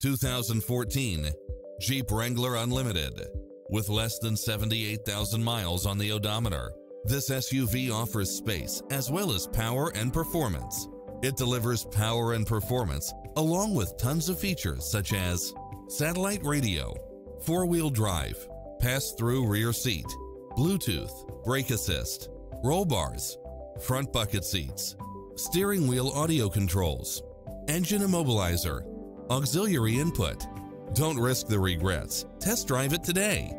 2014 Jeep Wrangler Unlimited. With less than 78,000 miles on the odometer, this SUV offers space as well as power and performance. It delivers power and performance along with tons of features such as satellite radio, four-wheel drive, pass-through rear seat, Bluetooth, brake assist, roll bars, front bucket seats, steering wheel audio controls, engine immobilizer, auxiliary input. Don't risk the regrets. Test drive it today.